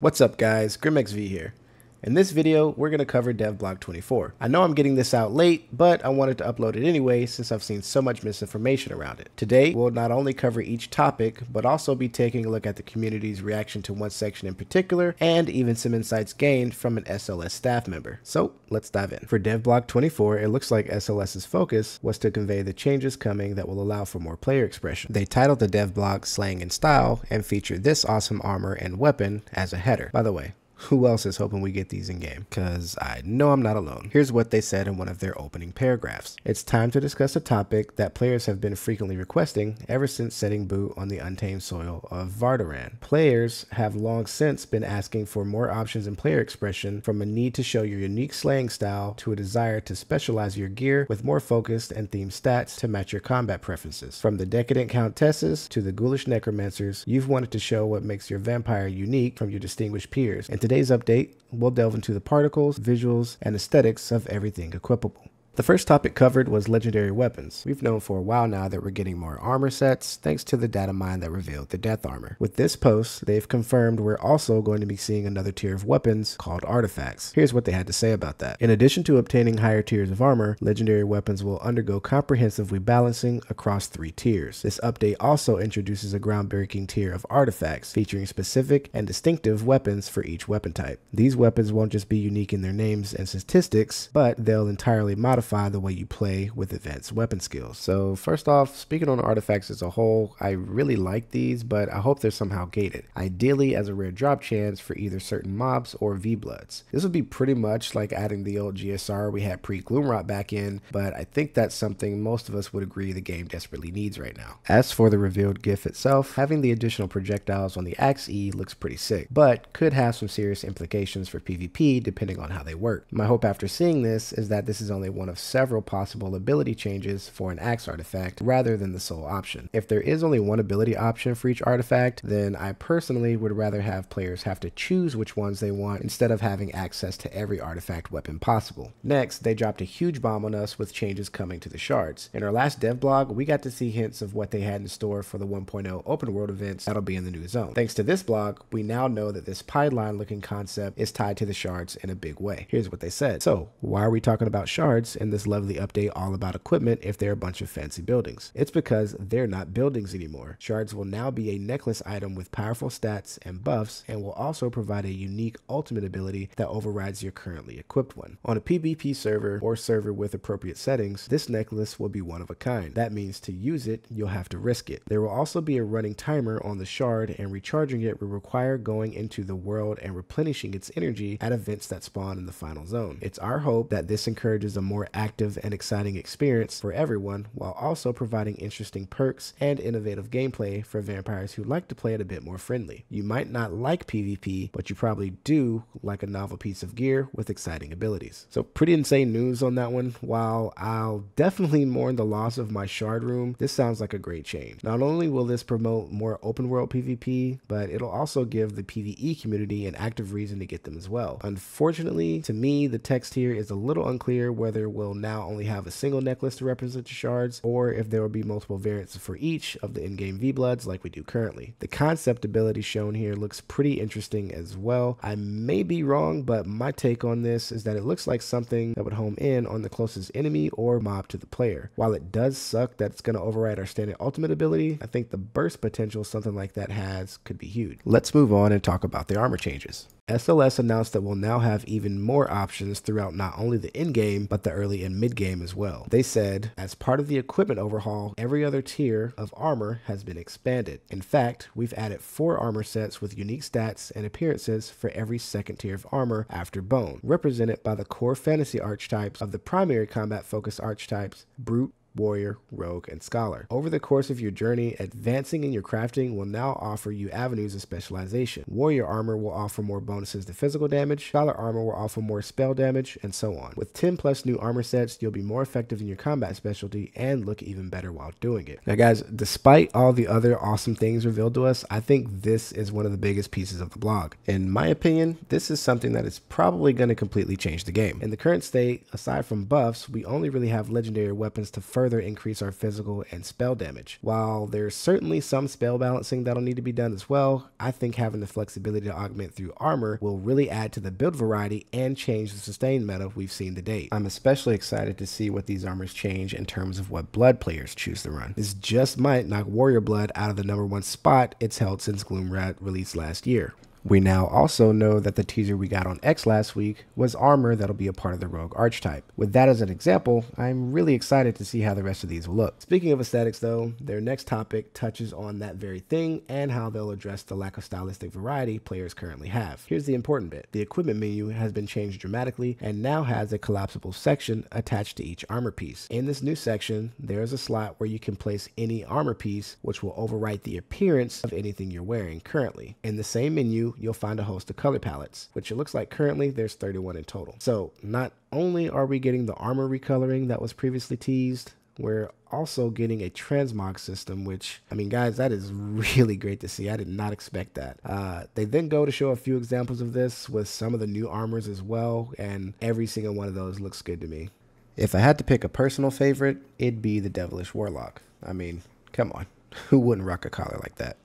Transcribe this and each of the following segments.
What's up guys, GrimXV here. In this video, we're going to cover DevBlog 24. I know I'm getting this out late, but I wanted to upload it anyway since I've seen so much misinformation around it. Today, we'll not only cover each topic, but also be taking a look at the community's reaction to one section in particular, and even some insights gained from an SLS staff member. So, let's dive in. For DevBlog 24, it looks like SLS's focus was to convey the changes coming that will allow for more player expression. They titled the DevBlog Slang and Style, and featured this awesome armor and weapon as a header. By the way, who else is hoping we get these in game? Because I know I'm not alone. Here's what they said in one of their opening paragraphs. It's time to discuss a topic that players have been frequently requesting ever since setting boot on the untamed soil of Vardoran. Players have long since been asking for more options in player expression from a need to show your unique slaying style to a desire to specialize your gear with more focused and themed stats to match your combat preferences. From the decadent countesses to the ghoulish necromancers, you've wanted to show what makes your vampire unique from your distinguished peers. And today's update, we'll delve into the particles, visuals, and aesthetics of everything equipable. The first topic covered was legendary weapons. We've known for a while now that we're getting more armor sets thanks to the data mine that revealed the death armor. With this post, they've confirmed we're also going to be seeing another tier of weapons called artifacts. Here's what they had to say about that. In addition to obtaining higher tiers of armor, legendary weapons will undergo comprehensive rebalancing across three tiers. This update also introduces a groundbreaking tier of artifacts featuring specific and distinctive weapons for each weapon type. These weapons won't just be unique in their names and statistics, but they'll entirely modify modify the way you play with advanced weapon skills. So first off, speaking on artifacts as a whole, I really like these, but I hope they're somehow gated. Ideally as a rare drop chance for either certain mobs or V-Bloods. This would be pretty much like adding the old GSR we had pre-Gloomrot back in, but I think that's something most of us would agree the game desperately needs right now. As for the revealed GIF itself, having the additional projectiles on the Axe E looks pretty sick, but could have some serious implications for PvP depending on how they work. My hope after seeing this is that this is only one of several possible ability changes for an axe artifact rather than the sole option. If there is only one ability option for each artifact, then I personally would rather have players have to choose which ones they want instead of having access to every artifact weapon possible. Next, they dropped a huge bomb on us with changes coming to the shards. In our last dev blog, we got to see hints of what they had in store for the 1.0 open world events that'll be in the new zone. Thanks to this blog, we now know that this pipeline looking concept is tied to the shards in a big way. Here's what they said. So, why are we talking about shards in this lovely update all about equipment if they're a bunch of fancy buildings. It's because they're not buildings anymore. Shards will now be a necklace item with powerful stats and buffs and will also provide a unique ultimate ability that overrides your currently equipped one. On a PvP server or server with appropriate settings, this necklace will be one of a kind. That means to use it, you'll have to risk it. There will also be a running timer on the shard and recharging it will require going into the world and replenishing its energy at events that spawn in the final zone. It's our hope that this encourages a more active and exciting experience for everyone while also providing interesting perks and innovative gameplay for vampires who like to play it a bit more friendly. You might not like PvP, but you probably do like a novel piece of gear with exciting abilities. So pretty insane news on that one. While I'll definitely mourn the loss of my shard room, this sounds like a great change. Not only will this promote more open world PvP, but it'll also give the PvE community an active reason to get them as well. Unfortunately, to me, the text here is a little unclear whether we'll now only have a single necklace to represent the shards, or if there will be multiple variants for each of the in-game V-Bloods like we do currently. The concept ability shown here looks pretty interesting as well. I may be wrong, but my take on this is that it looks like something that would home in on the closest enemy or mob to the player. While it does suck that it's going to override our standard ultimate ability, I think the burst potential something like that has could be huge. Let's move on and talk about the armor changes. SLS announced that we'll now have even more options throughout not only the end-game, but the early and mid-game as well. They said, as part of the equipment overhaul, every other tier of armor has been expanded. In fact, we've added four armor sets with unique stats and appearances for every second tier of armor after bone, represented by the core fantasy archetypes of the primary combat focused archetypes, Brute, warrior, rogue, and scholar. Over the course of your journey, advancing in your crafting will now offer you avenues of specialization. Warrior armor will offer more bonuses to physical damage, scholar armor will offer more spell damage, and so on. With 10 plus new armor sets, you'll be more effective in your combat specialty and look even better while doing it. Now guys, despite all the other awesome things revealed to us, I think this is one of the biggest pieces of the blog. In my opinion, this is something that is probably going to completely change the game. In the current state, aside from buffs, we only really have legendary weapons to further further increase our physical and spell damage. While there's certainly some spell balancing that'll need to be done as well, I think having the flexibility to augment through armor will really add to the build variety and change the sustain meta we've seen to date. I'm especially excited to see what these armors change in terms of what blood players choose to run. This just might knock Warrior Blood out of the number one spot it's held since Gloomrot released last year. We now also know that the teaser we got on X last week was armor that'll be a part of the Rogue archetype. With that as an example, I'm really excited to see how the rest of these will look. Speaking of aesthetics though, their next topic touches on that very thing and how they'll address the lack of stylistic variety players currently have. Here's the important bit. The equipment menu has been changed dramatically and now has a collapsible section attached to each armor piece. In this new section, there's a slot where you can place any armor piece which will overwrite the appearance of anything you're wearing currently. In the same menu, you'll find a host of color palettes, which it looks like currently there's 31 in total. So not only are we getting the armor recoloring that was previously teased, we're also getting a transmog system, which, I mean, guys, that is really great to see. I did not expect that. Uh, they then go to show a few examples of this with some of the new armors as well, and every single one of those looks good to me. If I had to pick a personal favorite, it'd be the Devilish Warlock. I mean, come on. Who wouldn't rock a collar like that?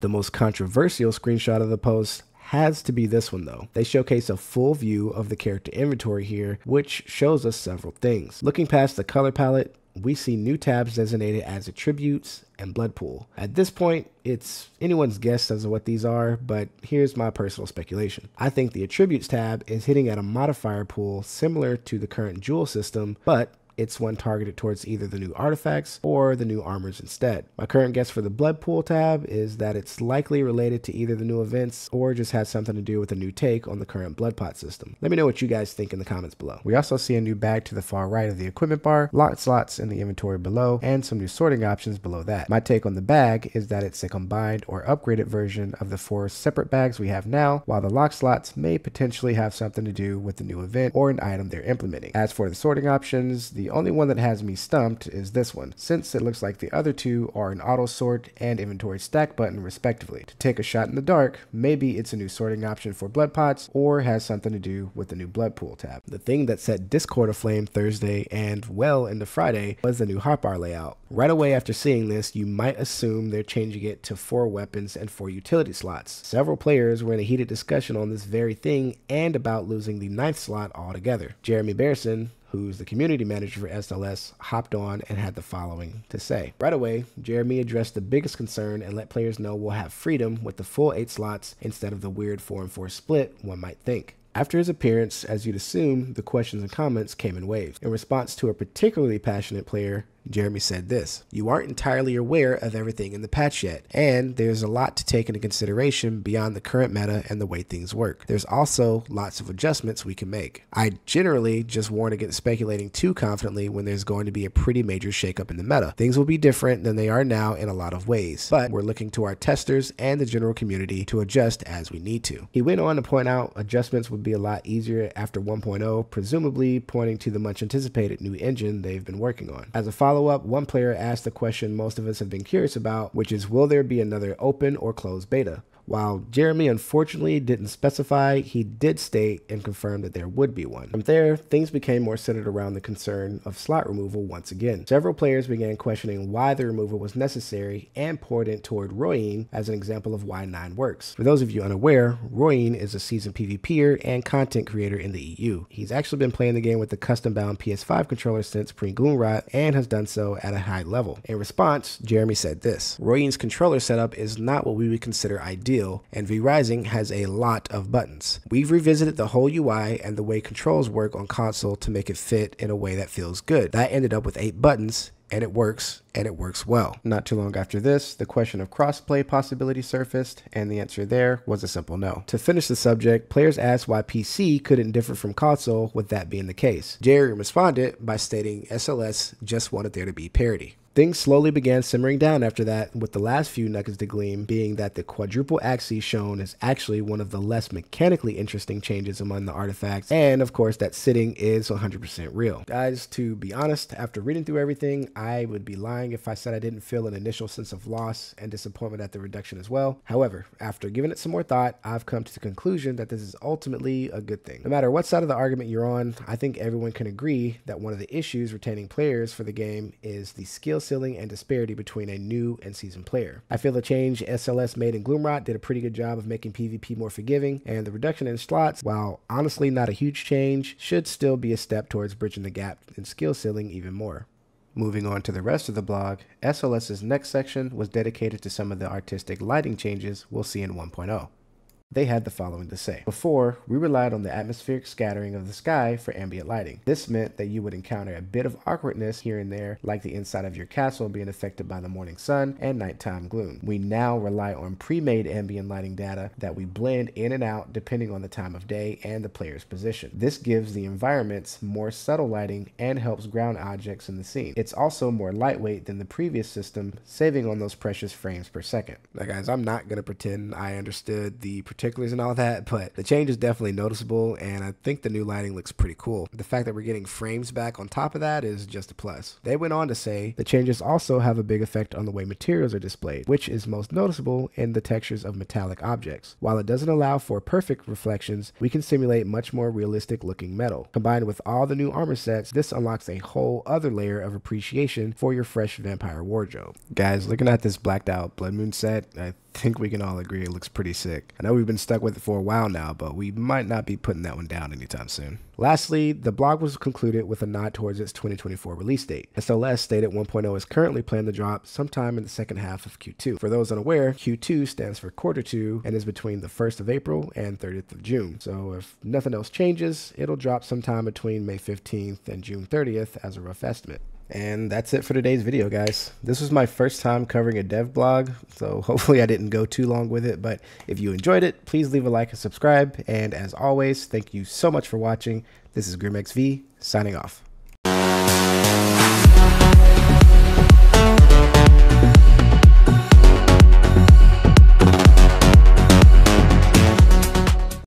The most controversial screenshot of the post has to be this one though. They showcase a full view of the character inventory here, which shows us several things. Looking past the color palette, we see new tabs designated as attributes and blood pool. At this point, it's anyone's guess as to what these are, but here's my personal speculation. I think the attributes tab is hitting at a modifier pool similar to the current jewel system, but it's one targeted towards either the new artifacts or the new armors instead. My current guess for the blood pool tab is that it's likely related to either the new events or just has something to do with a new take on the current blood pot system. Let me know what you guys think in the comments below. We also see a new bag to the far right of the equipment bar, locked slots in the inventory below, and some new sorting options below that. My take on the bag is that it's a combined or upgraded version of the four separate bags we have now, while the lock slots may potentially have something to do with the new event or an item they're implementing. As for the sorting options, the the only one that has me stumped is this one, since it looks like the other two are an auto sort and inventory stack button respectively. To take a shot in the dark, maybe it's a new sorting option for blood pots or has something to do with the new blood pool tab. The thing that set Discord aflame Thursday and well into Friday was the new hotbar layout. Right away after seeing this, you might assume they're changing it to four weapons and four utility slots. Several players were in a heated discussion on this very thing and about losing the ninth slot altogether. Jeremy Bearson, who's the community manager for SLS, hopped on and had the following to say. Right away, Jeremy addressed the biggest concern and let players know we'll have freedom with the full 8 slots instead of the weird 4 and 4 split one might think. After his appearance, as you'd assume, the questions and comments came in waves. In response to a particularly passionate player, Jeremy said this You aren't entirely aware of everything in the patch yet, and there's a lot to take into consideration beyond the current meta and the way things work. There's also lots of adjustments we can make. I generally just warn against speculating too confidently when there's going to be a pretty major shakeup in the meta. Things will be different than they are now in a lot of ways, but we're looking to our testers and the general community to adjust as we need to. He went on to point out adjustments would be a lot easier after 1.0, presumably pointing to the much anticipated new engine they've been working on. As a follow follow up, one player asked the question most of us have been curious about, which is will there be another open or closed beta? While Jeremy unfortunately didn't specify, he did state and confirm that there would be one. From there, things became more centered around the concern of slot removal once again. Several players began questioning why the removal was necessary and pointed toward Royeen as an example of why 9 works. For those of you unaware, Royeen is a seasoned PvPer and content creator in the EU. He's actually been playing the game with the custom bound PS5 controller since pre-Gloomrot and has done so at a high level. In response, Jeremy said this, Royeen's controller setup is not what we would consider ideal and V-Rising has a lot of buttons. We've revisited the whole UI and the way controls work on console to make it fit in a way that feels good. That ended up with 8 buttons, and it works, and it works well. Not too long after this, the question of crossplay possibility surfaced, and the answer there was a simple no. To finish the subject, players asked why PC couldn't differ from console with that being the case. Jerry responded by stating SLS just wanted there to be parity. Things slowly began simmering down after that, with the last few nuggets to gleam being that the quadruple axis shown is actually one of the less mechanically interesting changes among the artifacts, and of course that sitting is 100% real. Guys, to be honest, after reading through everything, I would be lying if I said I didn't feel an initial sense of loss and disappointment at the reduction as well. However, after giving it some more thought, I've come to the conclusion that this is ultimately a good thing. No matter what side of the argument you're on, I think everyone can agree that one of the issues retaining players for the game is the skill ceiling and disparity between a new and seasoned player. I feel the change SLS made in Gloomrot did a pretty good job of making PvP more forgiving, and the reduction in slots, while honestly not a huge change, should still be a step towards bridging the gap in skill ceiling even more. Moving on to the rest of the blog, SLS's next section was dedicated to some of the artistic lighting changes we'll see in 1.0 they had the following to say. Before, we relied on the atmospheric scattering of the sky for ambient lighting. This meant that you would encounter a bit of awkwardness here and there, like the inside of your castle being affected by the morning sun and nighttime gloom. We now rely on pre-made ambient lighting data that we blend in and out depending on the time of day and the player's position. This gives the environments more subtle lighting and helps ground objects in the scene. It's also more lightweight than the previous system, saving on those precious frames per second. Now guys, I'm not going to pretend I understood the particulars and all that, but the change is definitely noticeable, and I think the new lighting looks pretty cool. The fact that we're getting frames back on top of that is just a plus. They went on to say the changes also have a big effect on the way materials are displayed, which is most noticeable in the textures of metallic objects. While it doesn't allow for perfect reflections, we can simulate much more realistic looking metal. Combined with all the new armor sets, this unlocks a whole other layer of appreciation for your fresh vampire wardrobe. Guys, looking at this blacked out Blood Moon set, I think we can all agree it looks pretty sick. I know we've been stuck with it for a while now, but we might not be putting that one down anytime soon. Lastly, the blog was concluded with a nod towards its 2024 release date. SLS stated 1.0 is currently planned to drop sometime in the second half of Q2. For those unaware, Q2 stands for quarter two and is between the 1st of April and 30th of June. So if nothing else changes, it'll drop sometime between May 15th and June 30th as a rough estimate. And that's it for today's video, guys. This was my first time covering a dev blog, so hopefully I didn't go too long with it. But if you enjoyed it, please leave a like and subscribe. And as always, thank you so much for watching. This is GrimXV signing off.